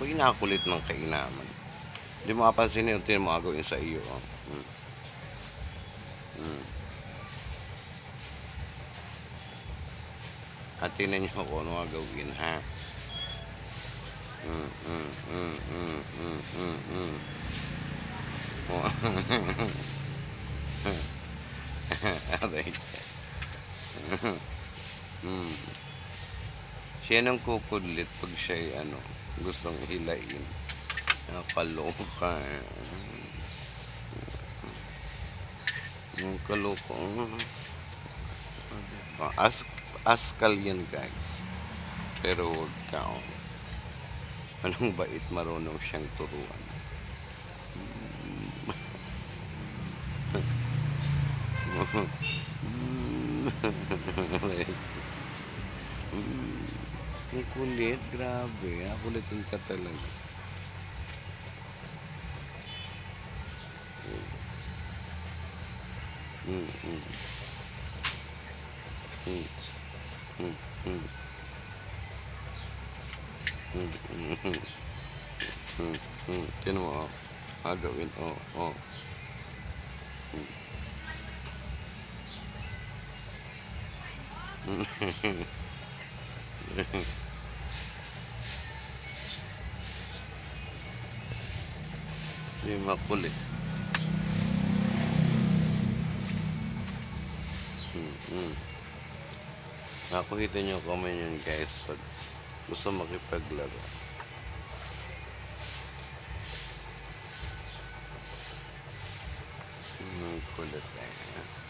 Kung inakulit ng kainaman. Hindi mo kapansin yung tin mo gagawin sa iyo. Oh. Hmm. Hmm. At tinan nyo kung ano gagawin, ha? Mm, mm, mm, mm, mm, mm, mm. Oh. Aray. mm. Siya nang kukudlit pag siya ano, gustong hilain. Nakaloka. Yung kaloko. Ask, askal yan guys. Pero huwag ka. Oh. Anong bait marunong siyang turuan. Ang kulit, grabe. Ang kulitin ka talaga. Mm, mm. Mm. Mm, mm. Mm, mm, mm. Mm, mm. Tinan mo, oh. Agawin, oh, oh. Mm. Hindi makulit. Mm, mm. Nakukita nyo comment yun guys pag gusto makipaglaro. Mm, kulit eh.